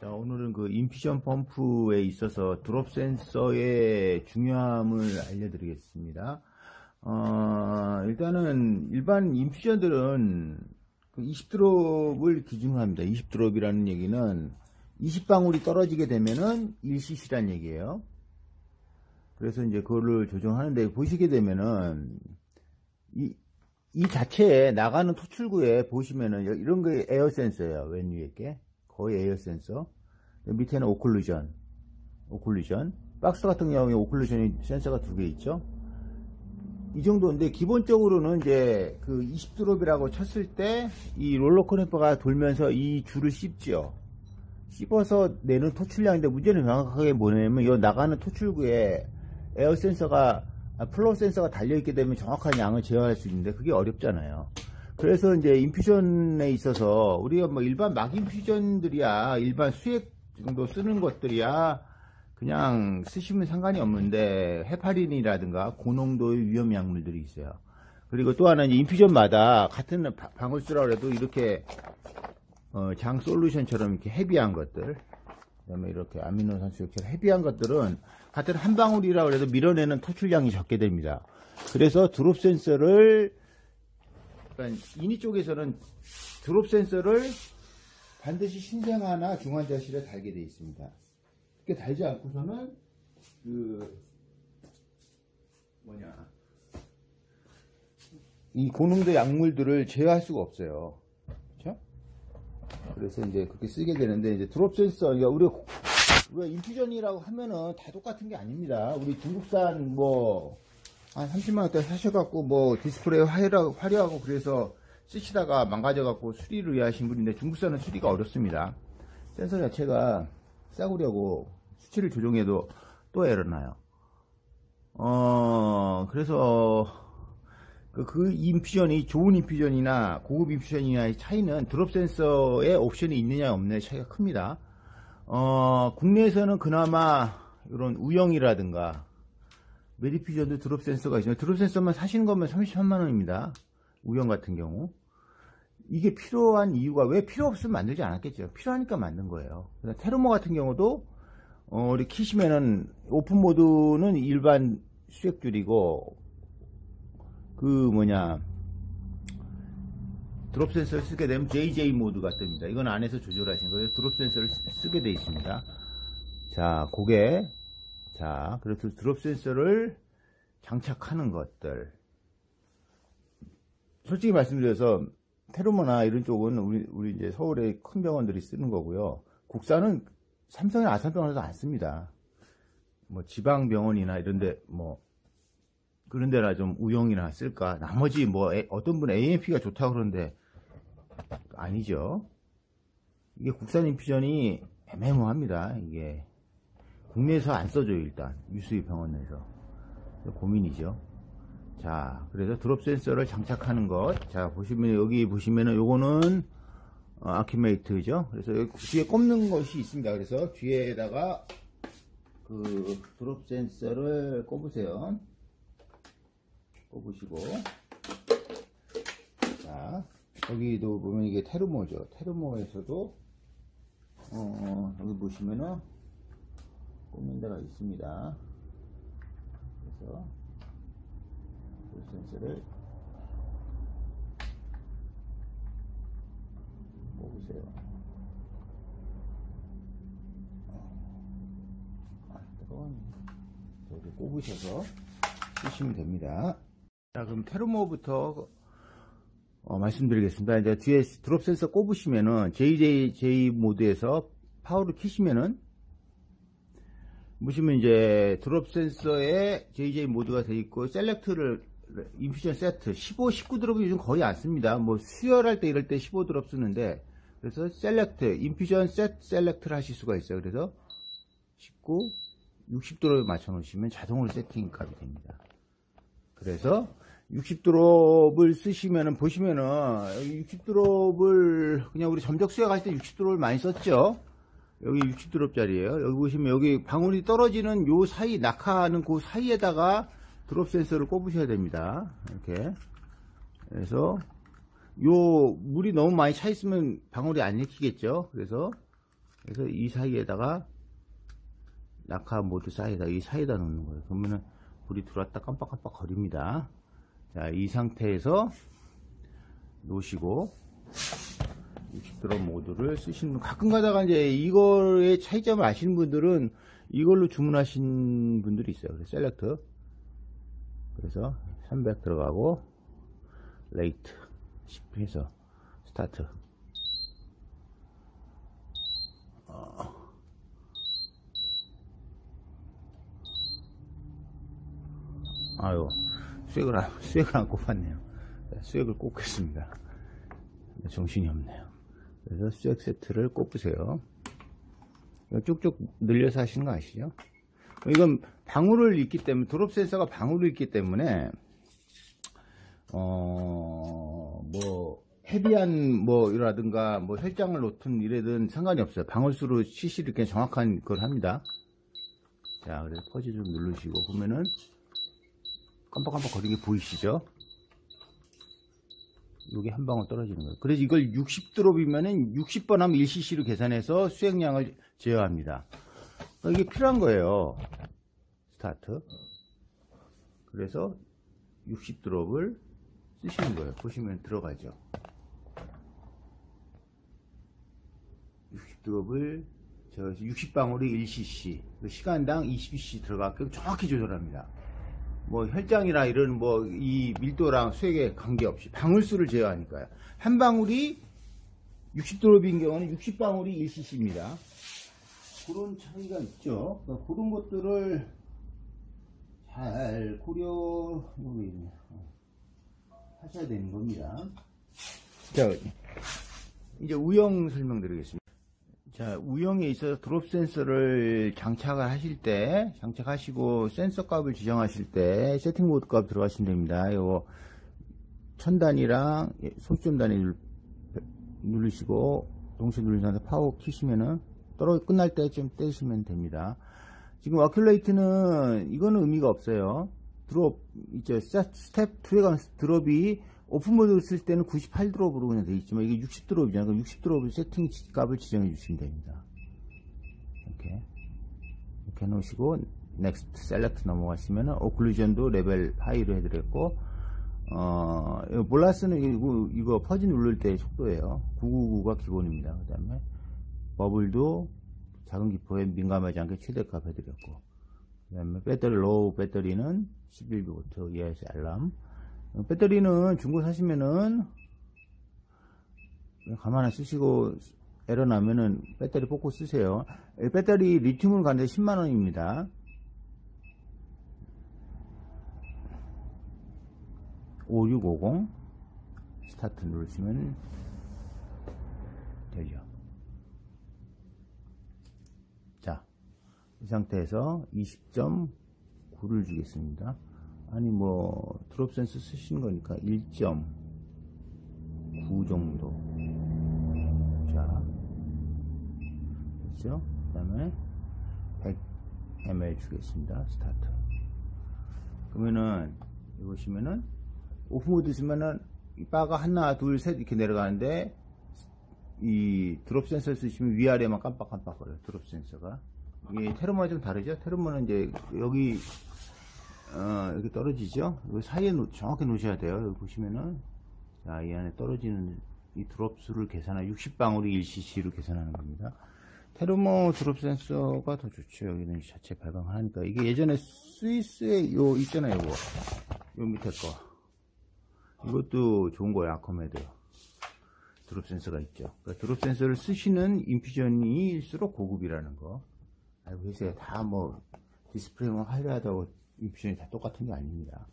자, 오늘은 그 infusion pump에 있어서 drop sensor의 중요함을 알려드리겠습니다. 어, 일단은 일반 infusion들은 20drop을 그 기준으로 합니다. 20drop이라는 얘기는 20방울이 떨어지게 되면은 1cc란 얘기예요. 그래서 이제 그거를 조정하는데 보시게 되면은 이, 이 자체에 나가는 토출구에 보시면은 이런 게 air sensor예요. 맨 위에 게. 거의 air sensor. 밑에는 occlusion. occlusion. Baxter 같은 경우에 occlusion이 센서가 두 개 있죠. 이 정도인데 기본적으로는 이제 그 20drop이라고 쳤을 때 이 롤러 connector가 돌면서 이 줄을 씹죠. 씹어서 내는 토출량인데 문제는 명확하게 뭐냐면 이 나가는 토출구에 air sensor가 아, flow sensor가 달려 있게 되면 정확한 양을 제어할 수 있는데 그게 어렵잖아요. 그래서 이제 인퓨전에 있어서 우리가 뭐 일반 막 인퓨전들이야 일반 수액 정도 쓰는 것들이야 그냥 쓰시면 상관이 없는데 헤파린이라든가 고농도의 위험 약물들이 있어요. 그리고 또 하나는 인퓨전마다 같은 방울수라고 해도 이렇게 어, 장 솔루션처럼 이렇게 헤비한 것들 그다음에 이렇게 아미노산수액처럼 헤비한 것들은 같은 한 방울이라고 해도 밀어내는 토출량이 적게 됩니다. 그래서 드롭 센서를 그러니까 이니 쪽에서는 드롭 센서를 반드시 신생아나 중환자실에 달게 되어 있습니다. 이렇게 달지 않고서는 그 뭐냐 이 고농도 약물들을 제어할 수가 없어요. 그렇죠? 그래서 이제 그렇게 쓰게 되는데 이제 드롭 센서 그러니까 우리가 우리가 인퓨전이라고 하면은 다 똑같은 게 아닙니다. 우리 중국산 뭐 한 30만원대 사셔갖고 뭐 디스플레이 화려하고, 그래서 쓰시다가 망가져갖고 수리를 위하신 분인데 중국산은 수리가 어렵습니다. 센서 자체가 싸구려고 수치를 조정해도 또 에러나요. 어, 그래서 그, 그 infusion이 좋은 infusion이나 고급 infusion이나의 차이는 drop 센서에 옵션이 있느냐 없느냐 차이가 큽니다. 어, 국내에서는 그나마 이런 우영이라든가 메디퓨전도 drop 센서가 있어요. drop 센서만 사시는 거면 33만 원입니다. 우영 같은 경우. 이게 필요한 이유가 왜 필요 없으면 만들지 않았겠죠. 필요하니까 만든 거예요. 테르모 같은 경우도 어, 우리 키시면은 오픈 모드는 일반 수액줄이고 그 뭐냐 drop 센서를 쓰게 되면 JJ 모드가 뜹니다. 이건 안에서 조절하신 거예요. drop 센서를 쓰게 되어 있습니다. 자, 고개. 자, 그래서 드롭 센서를 장착하는 것들. 솔직히 말씀드려서 테르모나 이런 쪽은 우리, 우리 이제 서울의 큰 병원들이 쓰는 거고요. 국산은 삼성이나 아산병원에서 안 씁니다. 뭐 지방 병원이나 이런데 뭐 그런 데나 좀 우영이나 쓸까. 나머지 뭐 어떤 분 AMP가 좋다 그러는데 아니죠. 이게 국산 인퓨전이 애매모호합니다. 이게 국내에서 안 써줘요 일단 유수의 병원 에서 고민이죠. 자 그래서 드롭 센서를 장착하는 것. 자 보시면 여기 보시면은 요거는 어, 아키메이트죠. 그래서 여기 뒤에 꼽는 것이 있습니다. 그래서 뒤에다가 그 드롭 센서를 꼽으세요. 꼽으시고 자 여기도 보면 이게 테르모죠. 테르모에서도 어, 여기 보시면은 꼽는 데가 있습니다. 그래서 드롭 센서를 보세요. 이렇게 꼽으셔서 쓰시면 됩니다. 자, 그럼 테르모부터 어, 말씀드리겠습니다. 이제 뒤에 drop 센서 꼽으시면은 JJJ 모드에서 파워를 키시면은 보시면 이제 drop 센서에 JJ 모드가 되어 있고 select를 infusion 세트 15, 19 drop이 요즘 거의 안 씁니다. 뭐 수혈할 때 이럴 때 15 drop 쓰는데 그래서 select, infusion set select를 하실 수가 있어요. 그래서 19, 60도로 맞춰 놓으시면 자동으로 세팅 값이 됩니다. 그래서 60 드롭을 쓰시면은 보시면은 60 드롭을 그냥 우리 점적 수액 할때 60 드롭을 많이 썼죠. 여기 60드롭짜리예요. 여기 보시면 여기 방울이 떨어지는 요 사이 낙하하는 그 사이에다가 드롭 센서를 꼽으셔야 됩니다. 이렇게. 그래서 요 물이 너무 많이 차 있으면 방울이 안 익히겠죠. 그래서 그래서 이 사이에다가 낙하 모드 사이에다 이 사이에다 넣는 거예요. 그러면은 불이 들어왔다 깜빡깜빡 거립니다. 자, 이 상태에서 놓으시고 60drop 모드를 쓰시는 분. 가끔 가다가 이제 이거의 차이점을 아시는 분들은 이걸로 주문하신 분들이 있어요. select. 그래서 300 들어가고 rate 10 해서 스타트. 어. 아유 수액을 안, 수액을 안 꼽았네요. 수액을 꼽겠습니다. 정신이 없네요 그래서 수액 세트를 꼽으세요. 쭉쭉 늘려서 하시는 거 아시죠? 이건 방울을 있기 때문에 드롭 센서가 방울을 있기 때문에 어 뭐 헤비한 뭐 이라든가 뭐 혈장을 놓든 이래든 상관이 없어요. 방울수로 CC를 이렇게 정확한 걸 합니다. 자 그래서 퍼지 좀 누르시고 보면은 깜빡깜빡 거리는 게 보이시죠 요게 한 방울 떨어지는 거예요. 그래서 이걸 60드롭이면은 60번 하면 1cc로 계산해서 수행량을 제어합니다. 이게 필요한 거예요. 스타트. 그래서 60드롭을 쓰시는 거예요. 보시면 들어가죠. 60드롭을 저 60방울이 1cc 그 시간당 20cc 들어가게끔 정확히 조절합니다 뭐 혈장이나 이런 뭐 이 밀도랑 수액에 관계없이 방울수를 제어하니까요. 한 방울이 60드롭인 경우는 60방울이 1cc입니다. 그런 차이가 있죠. 그러니까 그런 것들을 잘 고려 하셔야 되는 겁니다. 자 이제 우영 설명드리겠습니다 자, 우영에 있어서 드롭 센서를 장착을 하실 때, 장착하시고 센서 값을 지정하실 때 세팅 모드 값 들어가시면 됩니다. 요거 천 단위랑 소점 단위 누르시고 동시에 누르셔서 파워 키시면은 떨어 끝날 때쯤 떼시면 됩니다. 지금 accurate는 이거는 의미가 없어요. drop 이제 스텝 2에 가면 drop이 open 모드 쓸 때는 98 drop으로 그냥 되어 있지만 이게 60 drop이잖아요. 그럼 60 drop을 세팅 값을 지정해 주시면 됩니다. 이렇게 이렇게 해 놓으시고 next select 넘어가시면은 occlusion도 레벨 high로 해드렸고 어 bolus는 이거, 이거 퍼지 누를 때 속도예요. 999가 기본입니다. 그 다음에 bubble도 작은 기포에 민감하지 않게 최대값 해드렸고 그 다음에 배터리 low 배터리는 11V ES 알람 배터리는 중고 사시면은 가만히 쓰시고 에러 나면은 배터리 뽑고 쓰세요. 배터리 리튬으로 가는데 10만원입니다. 5650 스타트 누르시면 되죠. 자이 상태에서 20.9를 주겠습니다 아니 뭐 drop 센서 쓰시는 거니까 1.9 정도. 자 됐죠? 그 다음에 100ml 주겠습니다 스타트. 그러면은 보시면은 오프 모드 쓰면은 바가 하나 둘 셋 이렇게 내려가는데 이 drop 센서 쓰시면 위아래만 깜빡깜빡거려요 drop 센서가. 이게 테르모는 좀 다르죠? 테르모는 이제 여기 어, 이렇게 떨어지죠? 이 사이에 놓, 정확히 놓으셔야 돼요. 여기 보시면은, 자, 이 안에 떨어지는 이 drop 수를 계산하, 60방울이 1cc로 계산하는 겁니다. 테르모 drop 센서가 더 좋죠. 여기는 자체 발광을 하니까. 이게 예전에 스위스에 요, 있잖아요, 요거. 요 밑에 거. 이것도 좋은 거예요, 아커메드. 드롭 센서가 있죠. 그러니까 드롭 센서를 쓰시는 인퓨전이일수록 고급이라는 거. 알고 계세요. 다 뭐, 디스플레이만 화려하다고 인퓨전이 다 똑같은 게 아닙니다.